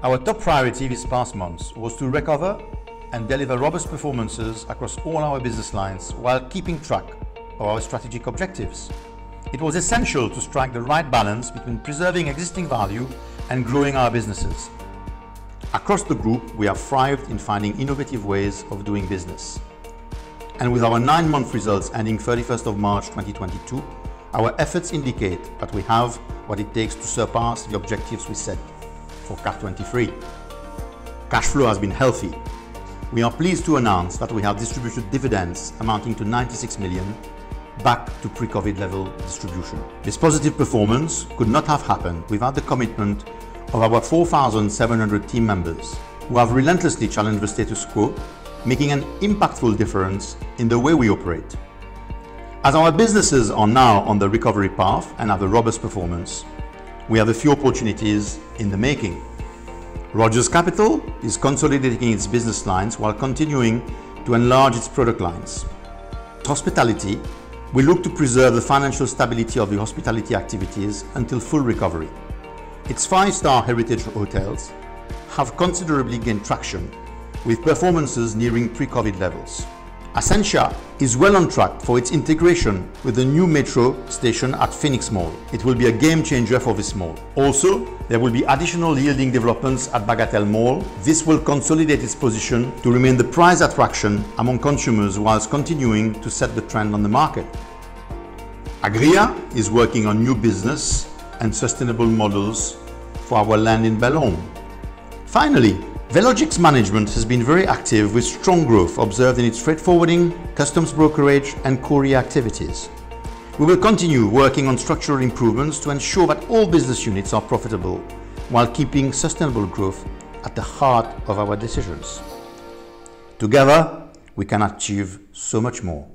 Our top priority this past month was to recover and deliver robust performances across all our business lines while keeping track of our strategic objectives. It was essential to strike the right balance between preserving existing value and growing our businesses. Across the group, we have thrived in finding innovative ways of doing business. And with our nine-month results ending 31st of March 2022, our efforts indicate that we have what it takes to surpass the objectives we set for CAC23. Cash flow has been healthy. We are pleased to announce that we have distributed dividends amounting to 96 million back to pre-COVID level distribution. This positive performance could not have happened without the commitment of our 4,700 team members who have relentlessly challenged the status quo, making an impactful difference in the way we operate. As our businesses are now on the recovery path and have a robust performance, we have a few opportunities in the making. Rogers Capital is consolidating its business lines while continuing to enlarge its product lines. Hospitality we look to preserve the financial stability of the hospitality activities until full recovery. Its five-star heritage hotels have considerably gained traction, with performances nearing pre-COVID levels. Ascencia is well on track for its integration with the new metro station at Phoenix Mall. It will be a game changer for this mall. Also, there will be additional yielding developments at Bagatelle Mall. This will consolidate its position to remain the prize attraction among consumers whilst continuing to set the trend on the market. Agria is working on new business and sustainable models for our land in Bel Ombre. Finally, Velogic management has been very active with strong growth observed in its freight forwarding, customs brokerage and courier activities. We will continue working on structural improvements to ensure that all business units are profitable while keeping sustainable growth at the heart of our decisions. Together, we can achieve so much more.